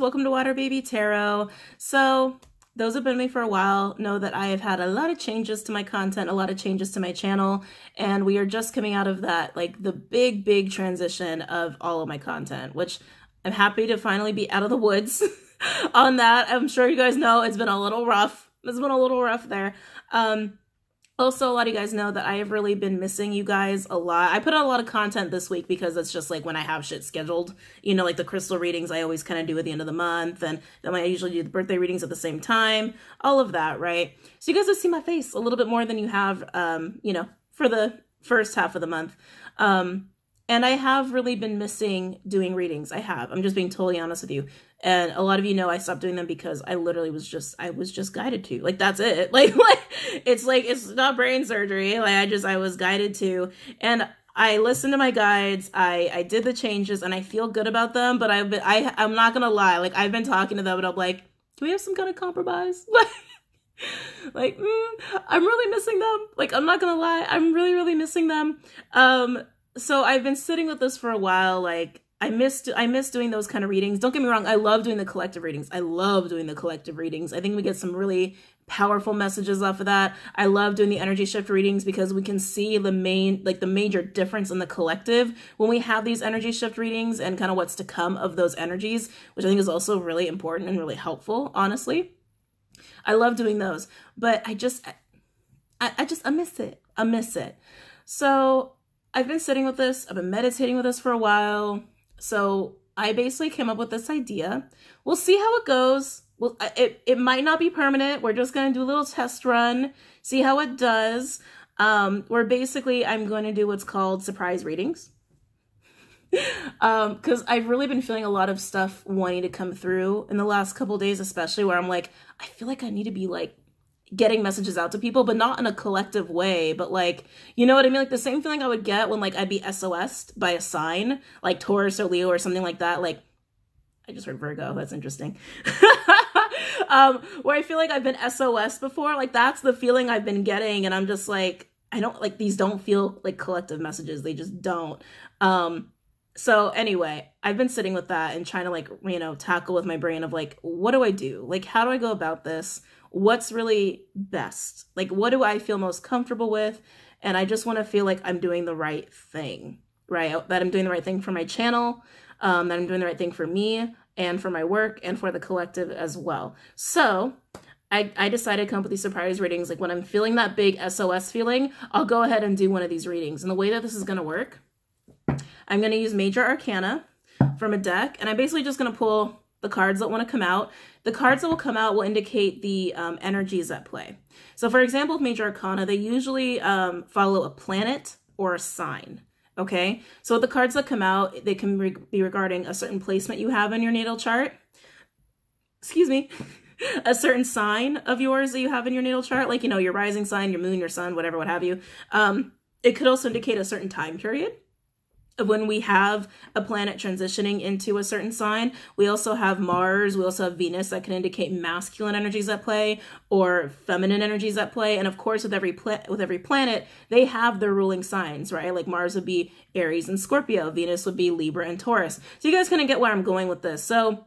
Welcome to Water Baby Tarot. So, those who've been me for a while know that I have had a lot of changes to my content, a lot of changes to my channel, and we are just coming out of that, like the big, big transition of all of my content, which I'm happy to finally be out of the woods on that. I'm sure you guys know it's been a little rough. It's been a little rough there. Um, also, a lot of you guys know that I have really been missing you guys a lot. I put out a lot of content this week because it's just like when I have shit scheduled. You know, like the crystal readings I always kind of do at the end of the month, and then I usually do the birthday readings at the same time. All of that, right? So you guys have seen my face a little bit more than you have, um, you know, for the first half of the month. Um, and I have really been missing doing readings. I have. I'm just being totally honest with you. And a lot of you know I stopped doing them because I literally was just I was just guided to. Like that's it. Like like it's like it's not brain surgery. Like I just I was guided to. And I listened to my guides. I I did the changes and I feel good about them, but I've been I I'm not to lie. Like I've been talking to them and I'm like, "Do we have some kind of compromise?" Like like mm, I'm really missing them. Like I'm not to lie. I'm really really missing them. Um so I've been sitting with this for a while. Like I missed I miss doing those kind of readings. Don't get me wrong, I love doing the collective readings. I love doing the collective readings. I think we get some really powerful messages off of that. I love doing the energy shift readings because we can see the main like the major difference in the collective when we have these energy shift readings and kind of what's to come of those energies, which I think is also really important and really helpful, honestly. I love doing those, but I just I, I just I miss it. I miss it. So I've been sitting with this, I've been meditating with this for a while. So I basically came up with this idea. We'll see how it goes. Well, it, it might not be permanent. We're just going to do a little test run, see how it does. Um, where basically I'm going to do what's called surprise readings. um, because I've really been feeling a lot of stuff wanting to come through in the last couple days, especially where I'm like, I feel like I need to be like getting messages out to people, but not in a collective way, but like, you know what I mean? Like the same feeling I would get when like I'd be SOS'd by a sign, like Taurus or Leo or something like that. Like, I just heard Virgo. That's interesting. um, where I feel like I've been SOS before. Like that's the feeling I've been getting. And I'm just like, I don't like these don't feel like collective messages. They just don't. Um, so anyway, I've been sitting with that and trying to like, you know, tackle with my brain of like, what do I do? Like, how do I go about this? What's really best. Like, what do I feel most comfortable with? And I just want to feel like I'm doing the right thing, right? That I'm doing the right thing for my channel, um, that I'm doing the right thing for me and for my work and for the collective as well. So I, I decided to come up with these surprise readings. Like when I'm feeling that big SOS feeling, I'll go ahead and do one of these readings. And the way that this is going to work, I'm going to use Major Arcana from a deck. And I'm basically just going to pull the cards that want to come out. The cards that will come out will indicate the um, energies at play. So for example, with Major Arcana, they usually um, follow a planet or a sign. Okay, so the cards that come out, they can re be regarding a certain placement you have in your natal chart. Excuse me. a certain sign of yours that you have in your natal chart, like, you know, your rising sign, your moon, your sun, whatever, what have you. Um, it could also indicate a certain time period when we have a planet transitioning into a certain sign. We also have Mars, we also have Venus that can indicate masculine energies at play or feminine energies at play. And of course, with every with every planet, they have their ruling signs, right? Like Mars would be Aries and Scorpio, Venus would be Libra and Taurus. So you guys kind of get where I'm going with this. So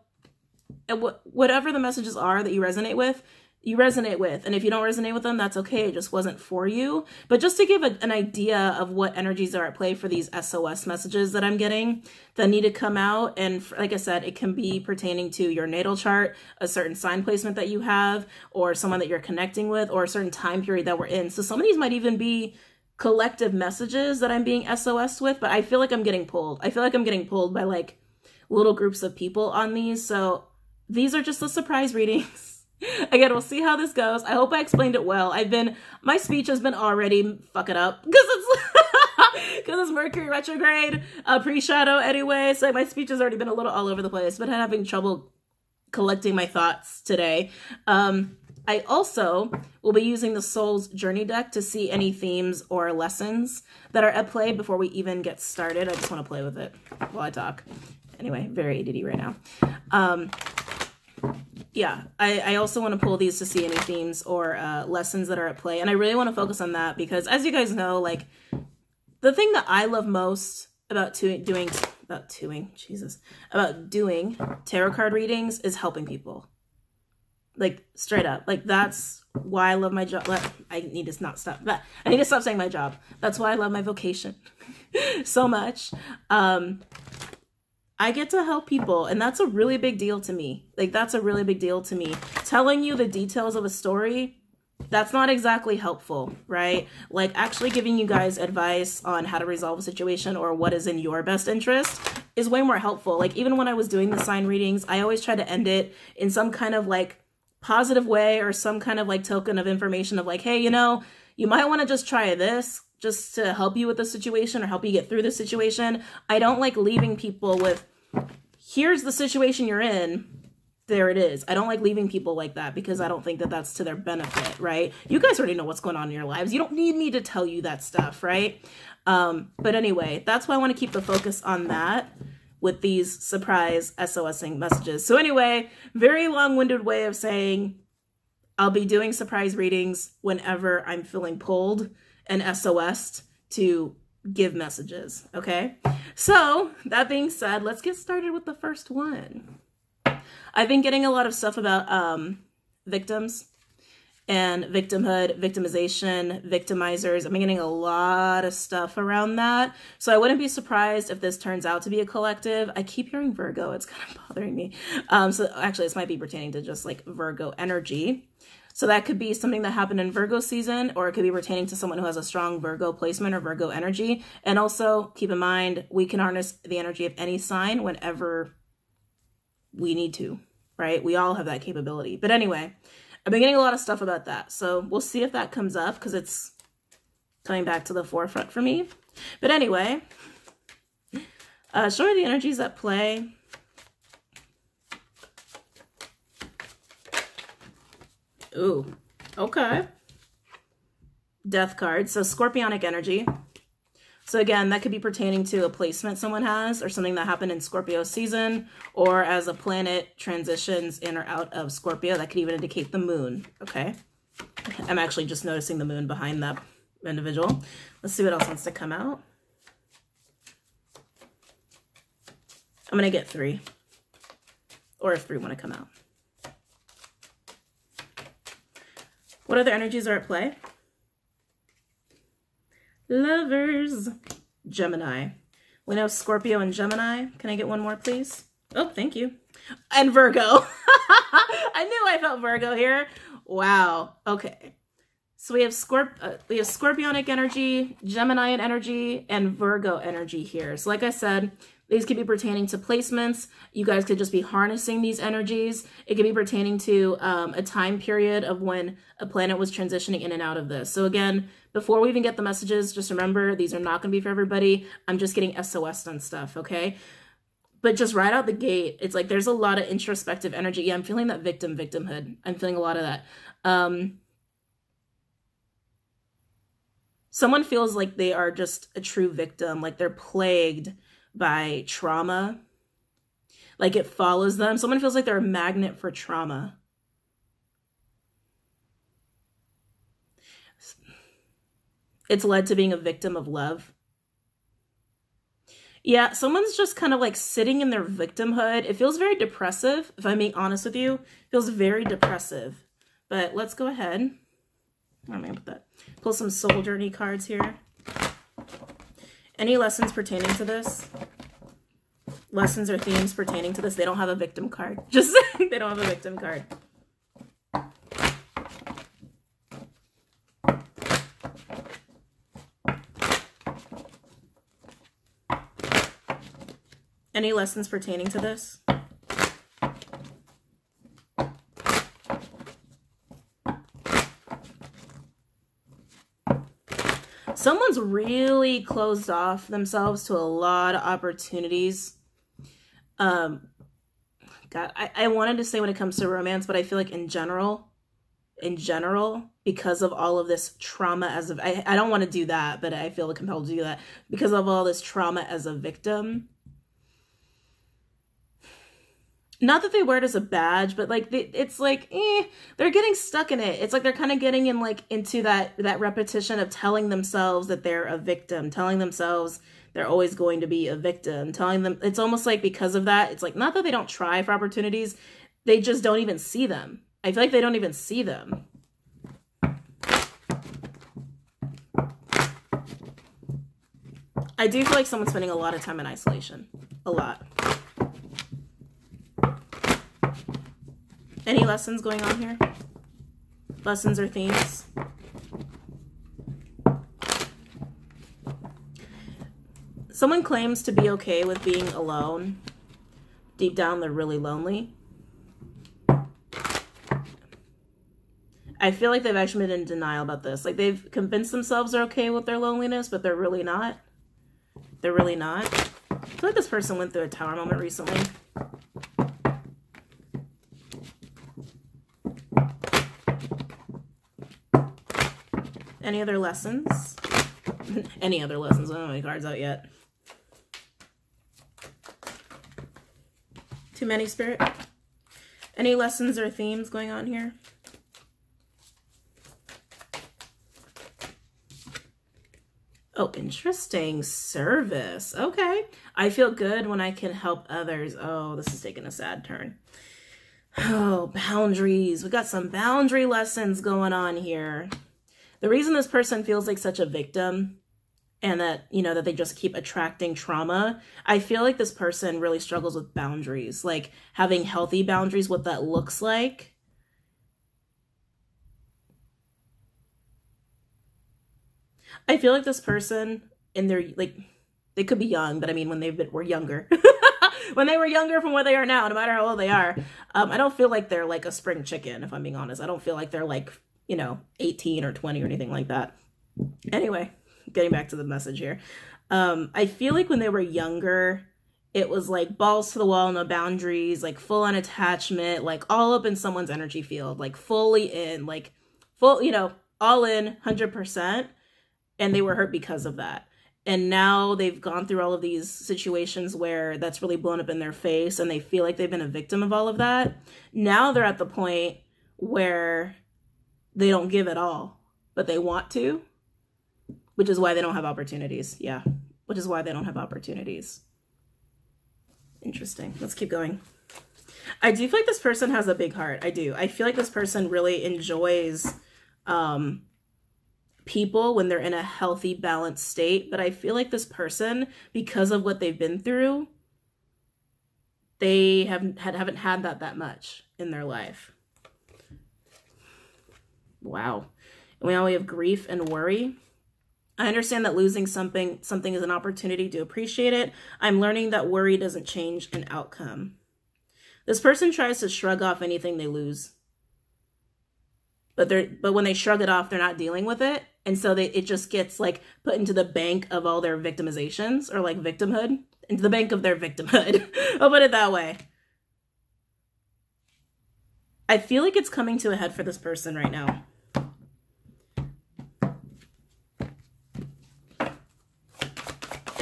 uh, whatever the messages are that you resonate with, you resonate with. And if you don't resonate with them, that's okay. It just wasn't for you. But just to give a, an idea of what energies are at play for these SOS messages that I'm getting that need to come out. And like I said, it can be pertaining to your natal chart, a certain sign placement that you have, or someone that you're connecting with, or a certain time period that we're in. So some of these might even be collective messages that I'm being SOS with, but I feel like I'm getting pulled. I feel like I'm getting pulled by like little groups of people on these. So these are just the surprise readings. Again, we'll see how this goes. I hope I explained it well. I've been, my speech has been already fucking up because it's, because it's Mercury retrograde, uh, pre-shadow anyway. So my speech has already been a little all over the place, but having trouble collecting my thoughts today. Um, I also will be using the Soul's Journey deck to see any themes or lessons that are at play before we even get started. I just want to play with it while I talk. Anyway, very ADD right now. Um, yeah, I, I also want to pull these to see any themes or uh, lessons that are at play. And I really want to focus on that because as you guys know, like the thing that I love most about doing about doing, Jesus, about doing tarot card readings is helping people. Like straight up. Like that's why I love my job. I need to not stop that. I need to stop saying my job. That's why I love my vocation so much. Um I get to help people and that's a really big deal to me. Like that's a really big deal to me. Telling you the details of a story that's not exactly helpful, right? Like actually giving you guys advice on how to resolve a situation or what is in your best interest is way more helpful. Like even when I was doing the sign readings, I always try to end it in some kind of like positive way or some kind of like token of information of like, hey, you know, you might want to just try this just to help you with the situation or help you get through the situation. I don't like leaving people with here's the situation you're in there it is. I don't like leaving people like that because I don't think that that's to their benefit, right? You guys already know what's going on in your lives. You don't need me to tell you that stuff, right? Um, but anyway, that's why I want to keep the focus on that with these surprise SOSing messages. So anyway, very long-winded way of saying I'll be doing surprise readings whenever I'm feeling pulled and SOS to give messages, okay? So, that being said, let's get started with the first one. I've been getting a lot of stuff about um, victims and victimhood, victimization, victimizers. I'm getting a lot of stuff around that. So I wouldn't be surprised if this turns out to be a collective. I keep hearing Virgo. It's kind of bothering me. Um, so actually, this might be pertaining to just like Virgo energy. So that could be something that happened in Virgo season, or it could be pertaining to someone who has a strong Virgo placement or Virgo energy. And also keep in mind, we can harness the energy of any sign whenever we need to, right? We all have that capability. But anyway, I've been getting a lot of stuff about that. So we'll see if that comes up because it's coming back to the forefront for me. But anyway, uh, show me the energies at play. Ooh, okay. Death card. So scorpionic energy. So again, that could be pertaining to a placement someone has or something that happened in Scorpio season or as a planet transitions in or out of Scorpio. That could even indicate the moon, okay? I'm actually just noticing the moon behind that individual. Let's see what else wants to come out. I'm going to get three. Or if three want to come out. What other energies are at play? Lovers. Gemini. We know Scorpio and Gemini. Can I get one more, please? Oh, thank you. And Virgo. I knew I felt Virgo here. Wow. Okay. So we have Scorp uh, we have Scorpionic energy, Gemini energy, and Virgo energy here. So like I said, these could be pertaining to placements. You guys could just be harnessing these energies. It could be pertaining to um, a time period of when a planet was transitioning in and out of this. So again, before we even get the messages, just remember these are not going to be for everybody. I'm just getting SOS on stuff, okay? But just right out the gate, it's like there's a lot of introspective energy. Yeah, I'm feeling that victim victimhood. I'm feeling a lot of that. Um, someone feels like they are just a true victim, like they're plagued by trauma. Like it follows them. Someone feels like they're a magnet for trauma. It's led to being a victim of love. Yeah, someone's just kind of like sitting in their victimhood. It feels very depressive, if I'm being honest with you. It feels very depressive. But let's go ahead. I'm gonna put that. Pull some soul journey cards here. Any lessons pertaining to this? Lessons or themes pertaining to this? They don't have a victim card. Just they don't have a victim card. Any lessons pertaining to this? Someone's really closed off themselves to a lot of opportunities. Um, God, I, I wanted to say when it comes to romance, but I feel like in general, in general, because of all of this trauma as of, I, I don't want to do that, but I feel compelled to do that because of all this trauma as a victim not that they wear it as a badge, but like they, it's like eh, they're getting stuck in it. It's like they're kind of getting in like into that that repetition of telling themselves that they're a victim, telling themselves they're always going to be a victim. Telling them it's almost like because of that, it's like not that they don't try for opportunities, they just don't even see them. I feel like they don't even see them. I do feel like someone's spending a lot of time in isolation. A lot. Any lessons going on here? Lessons or themes? Someone claims to be okay with being alone. Deep down, they're really lonely. I feel like they've actually been in denial about this. Like they've convinced themselves they're okay with their loneliness, but they're really not. They're really not. I feel like this person went through a tower moment recently. Any other lessons? Any other lessons? I don't have any cards out yet. Too many, Spirit? Any lessons or themes going on here? Oh, interesting. Service. Okay. I feel good when I can help others. Oh, this is taking a sad turn. Oh, boundaries. We got some boundary lessons going on here. The reason this person feels like such a victim and that, you know, that they just keep attracting trauma, I feel like this person really struggles with boundaries, like having healthy boundaries, what that looks like. I feel like this person in their, like, they could be young, but I mean, when they were younger, when they were younger from where they are now, no matter how old they are, um, I don't feel like they're like a spring chicken, if I'm being honest. I don't feel like they're like you know, 18 or 20 or anything like that. Anyway, getting back to the message here. Um, I feel like when they were younger, it was like balls to the wall, no boundaries, like full on attachment, like all up in someone's energy field, like fully in, like full, you know, all in 100%. And they were hurt because of that. And now they've gone through all of these situations where that's really blown up in their face and they feel like they've been a victim of all of that. Now they're at the point where they don't give at all, but they want to, which is why they don't have opportunities. Yeah, which is why they don't have opportunities. Interesting. Let's keep going. I do feel like this person has a big heart. I do. I feel like this person really enjoys um, people when they're in a healthy, balanced state. But I feel like this person, because of what they've been through, they haven't had, haven't had that that much in their life. Wow. And we have grief and worry. I understand that losing something something is an opportunity to appreciate it. I'm learning that worry doesn't change an outcome. This person tries to shrug off anything they lose. But they're but when they shrug it off, they're not dealing with it. And so they it just gets like put into the bank of all their victimizations or like victimhood. Into the bank of their victimhood. I'll put it that way. I feel like it's coming to a head for this person right now.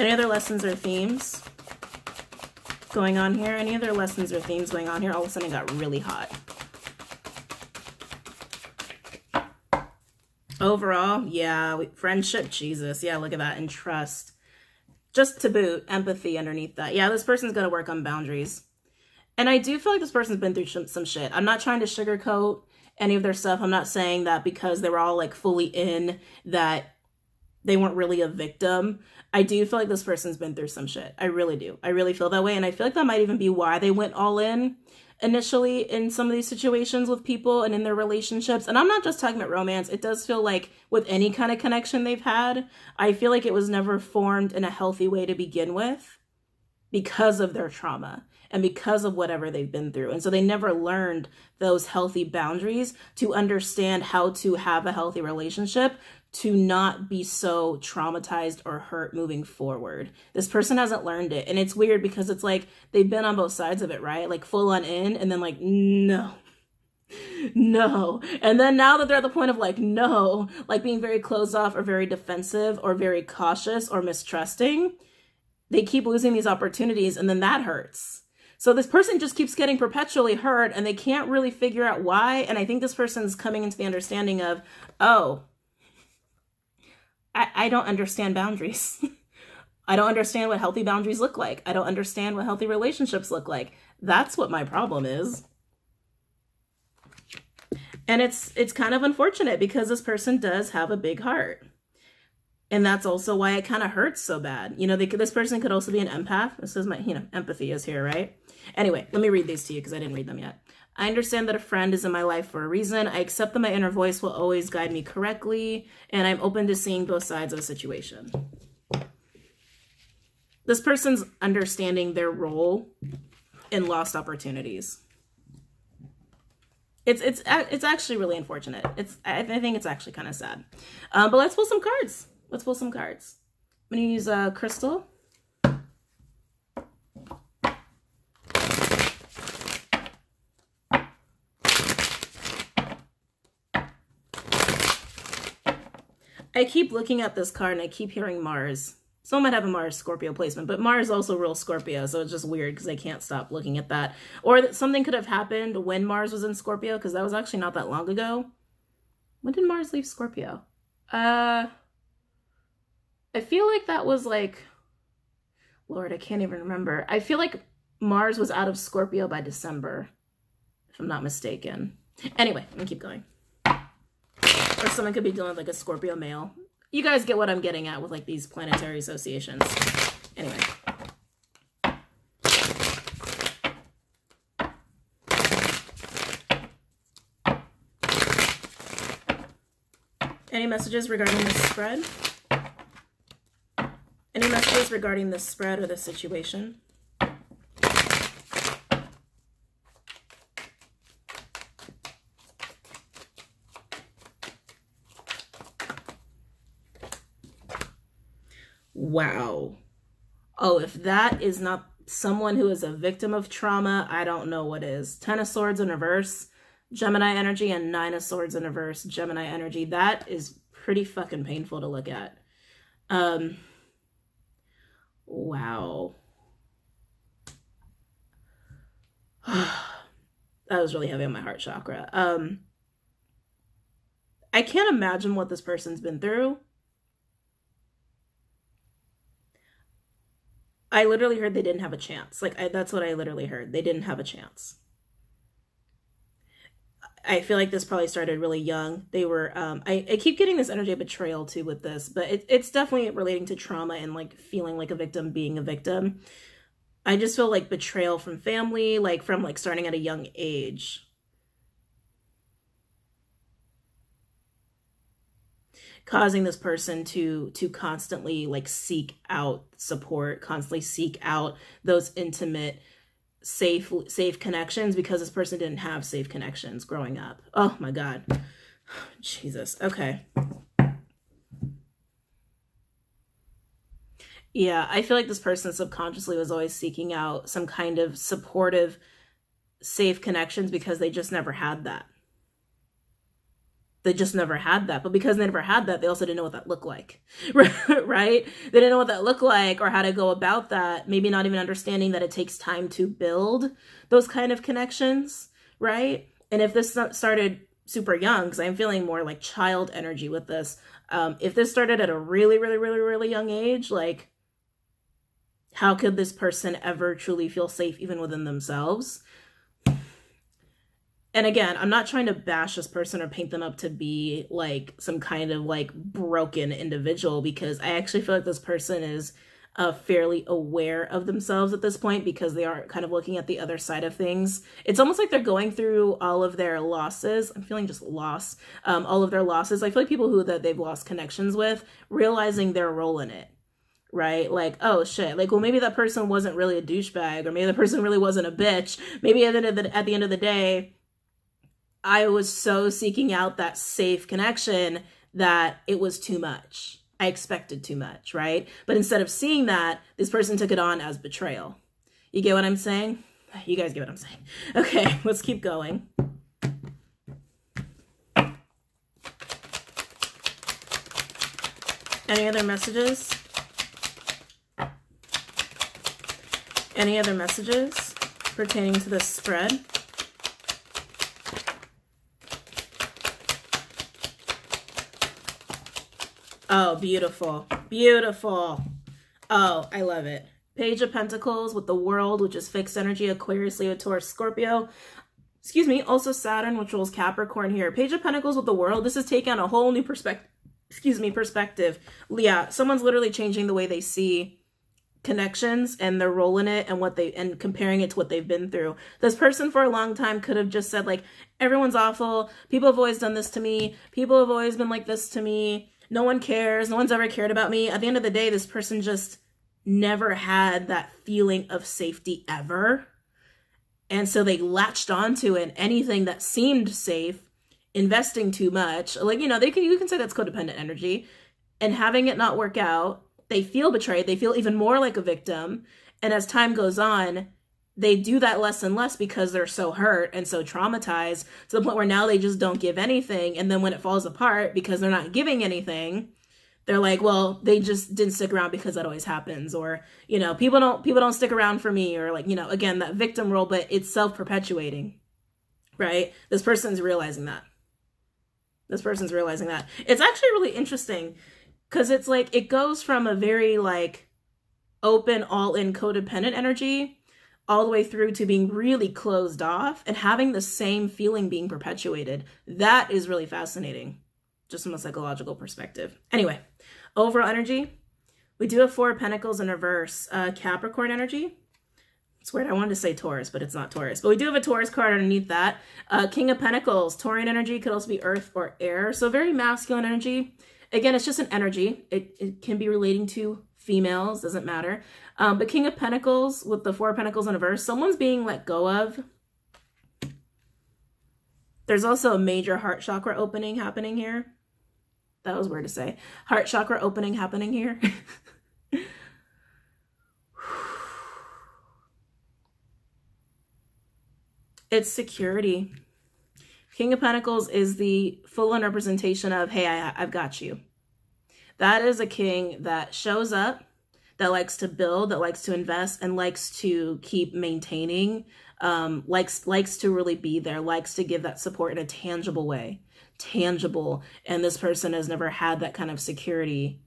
Any other lessons or themes going on here? Any other lessons or themes going on here? All of a sudden it got really hot. Overall, yeah, we, friendship, Jesus. Yeah, look at that. And trust. Just to boot, empathy underneath that. Yeah, this person's going to work on boundaries. And I do feel like this person's been through some, some shit. I'm not trying to sugarcoat any of their stuff. I'm not saying that because they were all like fully in that they weren't really a victim. I do feel like this person's been through some shit. I really do. I really feel that way. And I feel like that might even be why they went all in initially in some of these situations with people and in their relationships. And I'm not just talking about romance. It does feel like with any kind of connection they've had, I feel like it was never formed in a healthy way to begin with because of their trauma and because of whatever they've been through. And so they never learned those healthy boundaries to understand how to have a healthy relationship to not be so traumatized or hurt moving forward. This person hasn't learned it. And it's weird because it's like they've been on both sides of it, right? Like full on in and then like, no. No. And then now that they're at the point of like, no, like being very closed off or very defensive or very cautious or mistrusting, they keep losing these opportunities and then that hurts. So this person just keeps getting perpetually hurt and they can't really figure out why. And I think this person's coming into the understanding of, oh, I, I don't understand boundaries. I don't understand what healthy boundaries look like. I don't understand what healthy relationships look like. That's what my problem is. And it's it's kind of unfortunate because this person does have a big heart. And that's also why it kind of hurts so bad. You know, they, could, this person could also be an empath. This is my, you know, empathy is here, right? Anyway, let me read these to you because I didn't read them yet. I understand that a friend is in my life for a reason. I accept that my inner voice will always guide me correctly, and I'm open to seeing both sides of a situation. This person's understanding their role in lost opportunities. It's it's it's actually really unfortunate. It's I, think it's actually kind of sad. Um, but let's pull some cards. Let's pull some cards. I'm gonna use a uh, crystal. I keep looking at this card and I keep hearing Mars. Some might have a Mars Scorpio placement, but Mars also real Scorpio, so it's just weird because I can't stop looking at that. Or that something could have happened when Mars was in Scorpio, because that was actually not that long ago. When did Mars leave Scorpio? Uh, I feel like that was like, Lord, I can't even remember. I feel like Mars was out of Scorpio by December, if I'm not mistaken. Anyway, I'm gonna keep going. Or someone could be dealing with like a Scorpio male. You guys get what I'm getting at with like these planetary associations. Anyway. Any messages regarding this spread? Any messages regarding the spread or the situation? Wow. Oh, if that is not someone who is a victim of trauma, I don't know what is. Ten of Swords in reverse, Gemini energy, and Nine of Swords in reverse, Gemini energy. That is pretty fucking painful to look at. Um, wow. that was really heavy on my heart chakra. Um, I can't imagine what this person's been through. I literally heard they didn't have a chance. Like I, that's what I literally heard. They didn't have a chance. I feel like this probably started really young. They were um I, I keep getting this energy of betrayal too with this, but it, it's definitely relating to trauma and like feeling like a victim being a victim. I just feel like betrayal from family, like from like starting at a young age. Causing this person to to constantly like seek out support constantly seek out those intimate safe safe connections because this person didn't have safe connections growing up. Oh my god. Jesus. Okay. Yeah i feel like this person subconsciously was always seeking out some kind of supportive safe connections because they just never had that they just never had that. But because they never had that, they also didn't know what that looked like, right? They didn't know what that looked like or how to go about that. Maybe not even understanding that it takes time to build those kind of connections, right? And if this started super young, because I'm feeling more like child energy with this, um, if this started at a really, really, really, really young age, like how could this person ever truly feel safe even within themselves? And again, I'm not trying to bash this person or paint them up to be like some kind of like broken individual because I actually feel like this person is uh, fairly aware of themselves at this point because they are kind of looking at the other side of things. It's almost like they're going through all of their losses. I'm feeling just loss, um, all of their losses. I feel like people who that they've lost connections with, realizing their role in it right? Like, oh shit, like, well, maybe that person wasn't really a douchebag, or maybe the person really wasn't a bitch. Maybe at the end of the, at the end of the day, I was so seeking out that safe connection that it was too much. I expected too much, right? But instead of seeing that, this person took it on as betrayal. You get what I'm saying? You guys get what I'm saying. Okay, let's keep going. Any other messages? Any other messages pertaining to this spread? Oh, beautiful. Beautiful. Oh, I love it. Page of Pentacles with the World, which is fixed energy, Aquarius, Leo, Taurus, Scorpio. Excuse me, also Saturn, which rules Capricorn here. Page of Pentacles with the World. This is taking on a whole new perspective. Excuse me, perspective. Yeah, someone's literally changing the way they see connections and their role in it and what they and comparing it to what they've been through. This person for a long time could have just said like everyone's awful. People have always done this to me. People have always been like this to me. No one cares. No one's ever cared about me. At the end of the day, this person just never had that feeling of safety ever. And so they latched onto it. Anything that seemed safe, investing too much, like, you know, they can, you can say that's codependent energy and having it not work out. They feel betrayed. They feel even more like a victim. And as time goes on, they do that less and less because they're so hurt and so traumatized to the point where now they just don't give anything. And then when it falls apart because they're not giving anything, they're like, well, they just didn't stick around because that always happens, or you know, people don't people don't stick around for me, or like you know, again that victim role, but it's self perpetuating, right? This person's realizing that. This person's realizing that. It's actually really interesting because it's like it goes from a very like open, all in codependent energy all the way through to being really closed off and having the same feeling being perpetuated. That is really fascinating, just from a psychological perspective. Anyway, Overall energy, we do have four pentacles in reverse. Uh, Capricorn energy. It's weird. I wanted to say Taurus, but it's not Taurus. But we do have a Taurus card underneath that. Uh, King of Pentacles. Taurian energy could also be earth or air. So very masculine energy. Again, it's just an energy. It, it can be relating to females. Doesn't matter. Um, but King of Pentacles with the four pentacles in a verse, Someone's being let go of. There's also a major heart chakra opening happening here. That was weird to say. Heart chakra opening happening here. it's security. King of Pentacles is the full-on representation of, hey, I, I've got you. That is a king that shows up, that likes to build, that likes to invest, and likes to keep maintaining, um, likes likes to really be there, likes to give that support in a tangible way tangible. And this person has never had that kind of security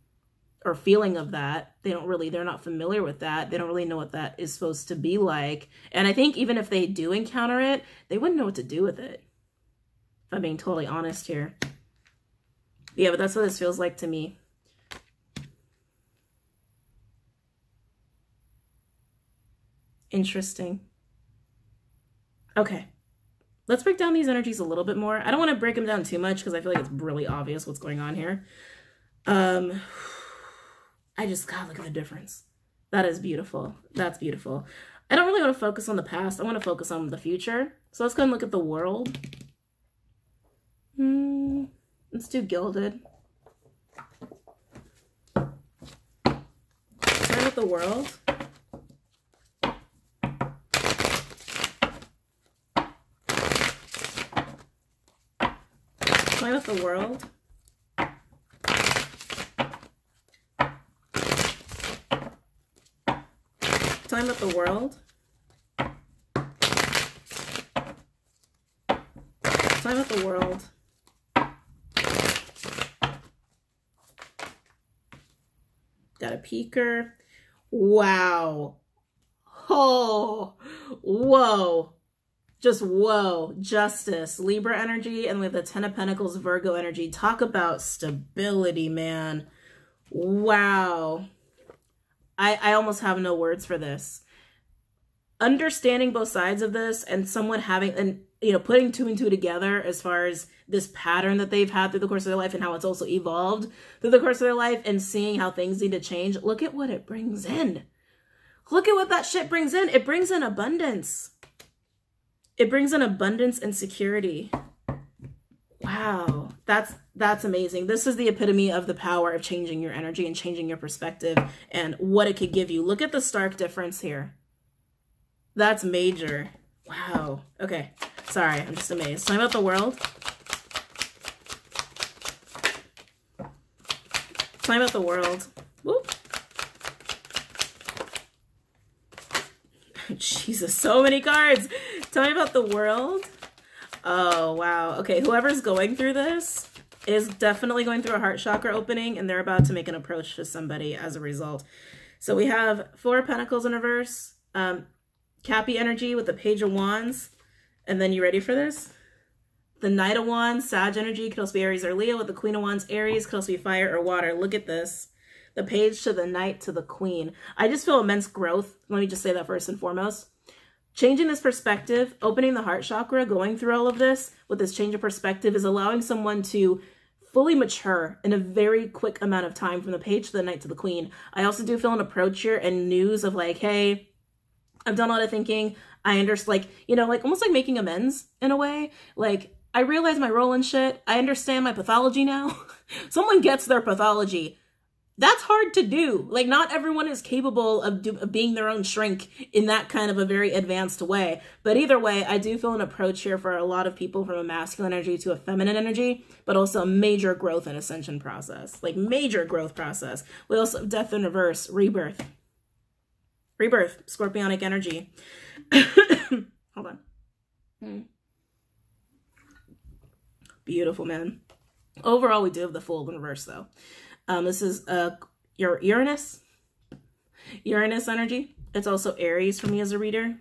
or feeling of that. They don't really they're not familiar with that. They don't really know what that is supposed to be like. And i think even if they do encounter it they wouldn't know what to do with it if i'm being totally honest here. Yeah but that's what this feels like to me interesting okay Let's break down these energies a little bit more. I don't want to break them down too much because I feel like it's really obvious what's going on here. Um, I just, God, look at the difference. That is beautiful. That's beautiful. I don't really want to focus on the past. I want to focus on the future. So let's go and look at the world. Hmm, let's do gilded. Start with the world. Play with the world. Time with the world. Time with the world. Got a peeker. Wow. Oh, whoa just whoa, justice, Libra energy, and with the Ten of Pentacles, Virgo energy. Talk about stability, man. Wow. I, I almost have no words for this. Understanding both sides of this and someone having, and you know, putting two and two together as far as this pattern that they've had through the course of their life and how it's also evolved through the course of their life and seeing how things need to change. Look at what it brings in. Look at what that shit brings in. It brings in abundance. It brings an abundance and security. Wow, that's that's amazing. This is the epitome of the power of changing your energy and changing your perspective and what it could give you. Look at the stark difference here. That's major. Wow. Okay. Sorry, I'm just amazed. Time about the world. Time about the world. Whoop. Jesus, so many cards. Tell me about the world. Oh, wow. Okay, whoever's going through this is definitely going through a heart chakra opening and they're about to make an approach to somebody as a result. So we have Four Pentacles in reverse, um, Cappy energy with the Page of Wands. And then you ready for this? The Knight of Wands, Sag energy, could also be Aries or Leo with the Queen of Wands, Aries, could also be fire or water. Look at this. The page to the knight to the queen. I just feel immense growth. Let me just say that first and foremost. Changing this perspective, opening the heart chakra, going through all of this with this change of perspective is allowing someone to fully mature in a very quick amount of time from the page to the knight to the queen. I also do feel an approach here and news of like, hey, I've done a lot of thinking. I understand, like, you know, like almost like making amends in a way. Like, I realize my role in shit. I understand my pathology now. Someone gets their pathology. That's hard to do. Like, not everyone is capable of, do, of being their own shrink in that kind of a very advanced way. But either way, I do feel an approach here for a lot of people from a masculine energy to a feminine energy, but also a major growth and ascension process. Like, major growth process. We also have death in reverse, rebirth. Rebirth, scorpionic energy. Hold on. Beautiful, man. Overall, we do have the Fool in reverse, though. Um, this is uh, your Uranus. Uranus energy. It's also Aries for me as a reader.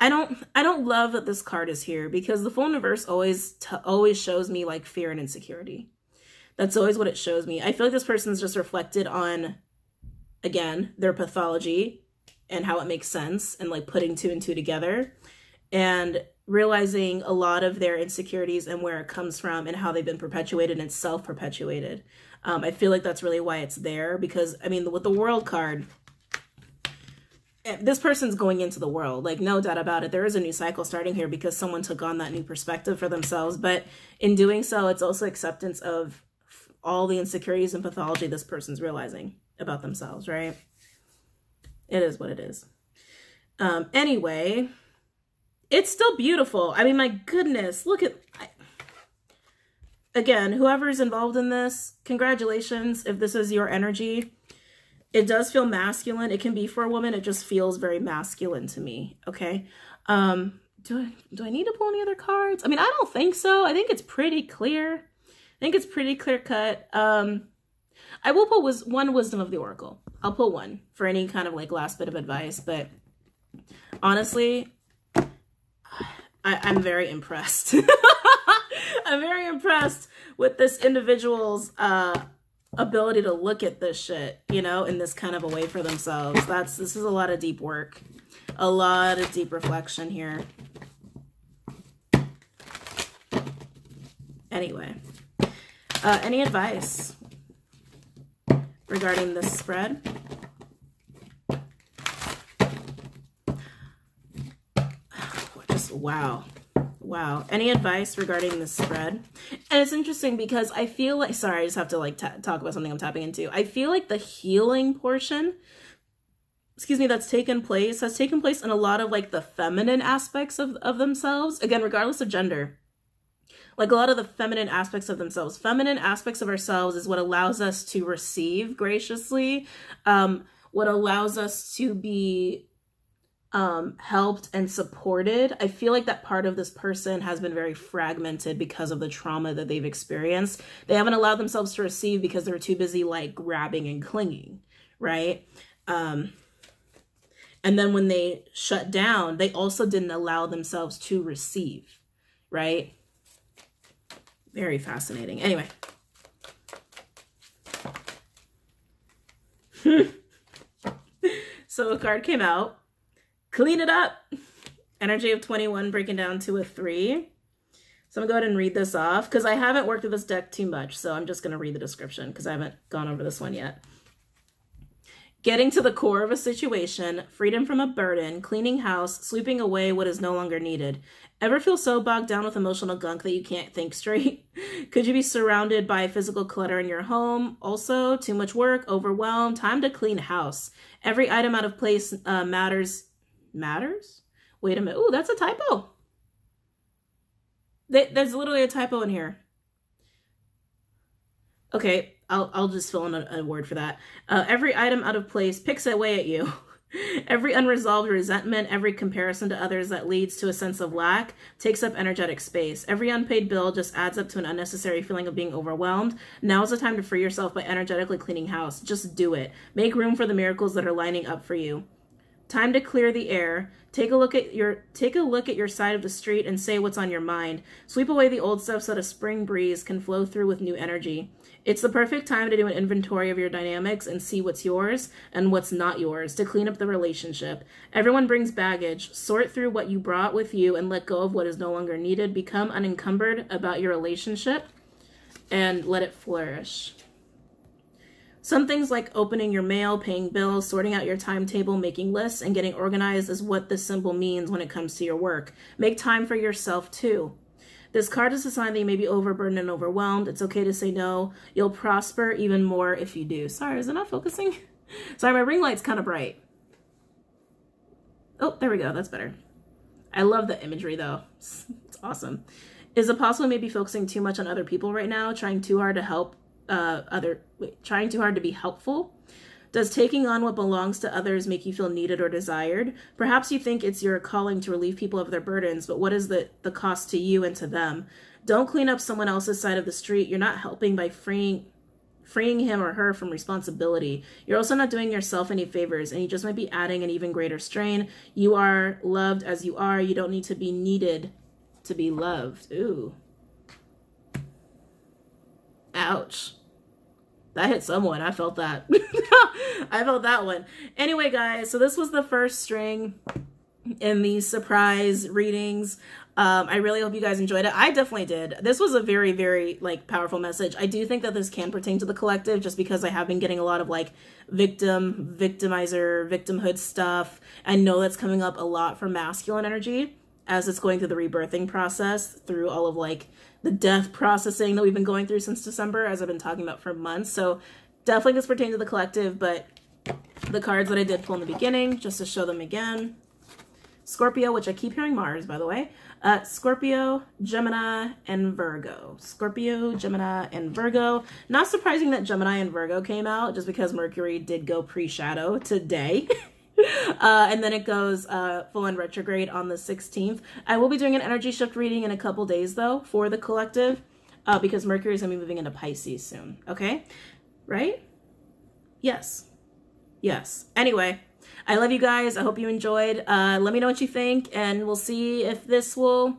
I don't I don't love that this card is here because the full universe always always shows me like fear and insecurity. That's always what it shows me. I feel like this person's just reflected on again their pathology and how it makes sense and like putting two and two together and realizing a lot of their insecurities and where it comes from and how they've been perpetuated and self-perpetuated. Um, I feel like that's really why it's there because, I mean, with the world card, eh, this person's going into the world, like no doubt about it. There is a new cycle starting here because someone took on that new perspective for themselves. But in doing so, it's also acceptance of all the insecurities and pathology this person's realizing about themselves, right? It is what it is. Um, anyway, it's still beautiful. I mean, my goodness, look at, I, again, whoever's involved in this, congratulations if this is your energy. It does feel masculine. It can be for a woman. It just feels very masculine to me, okay? Um, do I, do I need to pull any other cards? I mean, I don't think so. I think it's pretty clear. I think it's pretty clear cut. Um, I will pull was one wisdom of the oracle. I'll pull one for any kind of like last bit of advice, but honestly, I, am very impressed. I'm very impressed with this individual's uh, ability to look at this shit, you know, in this kind of a way for themselves. That's this is a lot of deep work, a lot of deep reflection here. Anyway, uh, any advice regarding this spread? Wow. Wow. Any advice regarding the spread? And it's interesting because I feel like, sorry, I just have to like talk about something I'm tapping into. I feel like the healing portion, excuse me, that's taken place has taken place in a lot of like the feminine aspects of, of themselves. Again, regardless of gender. Like a lot of the feminine aspects of themselves. Feminine aspects of ourselves is what allows us to receive graciously. Um, what allows us to be um, helped and supported, I feel like that part of this person has been very fragmented because of the trauma that they've experienced. They haven't allowed themselves to receive because they're too busy like grabbing and clinging, right? Um, and then when they shut down, they also didn't allow themselves to receive, right? Very fascinating. Anyway. so a card came out Clean it up. Energy of 21 breaking down to a 3. So I'm going to go ahead and read this off because I haven't worked with this deck too much. So I'm just going to read the description because I haven't gone over this one yet. Getting to the core of a situation, freedom from a burden, cleaning house, sweeping away what is no longer needed. Ever feel so bogged down with emotional gunk that you can't think straight? Could you be surrounded by physical clutter in your home? Also, too much work, overwhelmed, time to clean house. Every item out of place uh, matters matters? Wait a minute. Oh, that's a typo. There's literally a typo in here. Okay, I'll, I'll just fill in a, a word for that. Uh, every item out of place picks away at you. Every unresolved resentment, every comparison to others that leads to a sense of lack takes up energetic space. Every unpaid bill just adds up to an unnecessary feeling of being overwhelmed. Now is the time to free yourself by energetically cleaning house. Just do it. Make room for the miracles that are lining up for you. Time to clear the air. Take a look at your take a look at your side of the street and say what's on your mind. Sweep away the old stuff so that a spring breeze can flow through with new energy. It's the perfect time to do an inventory of your dynamics and see what's yours and what's not yours to clean up the relationship. Everyone brings baggage. Sort through what you brought with you and let go of what is no longer needed. Become unencumbered about your relationship and let it flourish. Some things like opening your mail, paying bills, sorting out your timetable, making lists, and getting organized is what this symbol means when it comes to your work. Make time for yourself too. This card is a sign that you may be overburdened and overwhelmed. It's okay to say no. You'll prosper even more if you do. Sorry, is it not focusing? Sorry, my ring light's kind of bright. Oh, there we go. That's better. I love the imagery though. It's, awesome. Is it possible maybe focusing too much on other people right now, trying too hard to help uh, other trying too hard to be helpful? Does taking on what belongs to others make you feel needed or desired? Perhaps you think it's your calling to relieve people of their burdens, but what is the, the cost to you and to them? Don't clean up someone else's side of the street. You're not helping by freeing freeing him or her from responsibility. You're also not doing yourself any favors, and you just might be adding an even greater strain. You are loved as you are. You don't need to be needed to be loved. Ooh. Ouch that hit someone. I felt that. I felt that one. Anyway, guys, so this was the first string in these surprise readings. Um, I really hope you guys enjoyed it. I definitely did. This was a very, very like powerful message. I do think that this can pertain to the collective just because I have been getting a lot of like victim, victimizer, victimhood stuff. I know that's coming up a lot for masculine energy as it's going through the rebirthing process through all of like the death processing that we've been going through since December, as I've been talking about for months. So definitely this pertains to the collective, but the cards that I did pull in the beginning, just to show them again. Scorpio, which I keep hearing Mars, by the way. Uh, Scorpio, Gemini, and Virgo. Scorpio, Gemini, and Virgo. Not surprising that Gemini and Virgo came out, just because Mercury did go pre-shadow today. Uh, and then it goes uh, full on retrograde on the 16th. I will be doing an energy shift reading in a couple days, though, for the collective, uh, because Mercury is going to be moving into Pisces soon. Okay? Right? Yes. Yes. Anyway, I love you guys. I hope you enjoyed. Uh, let me know what you think, and we'll see if this will,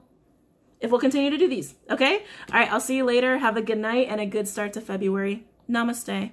if we'll continue to do these. Okay? All right. I'll see you later. Have a good night and a good start to February. Namaste.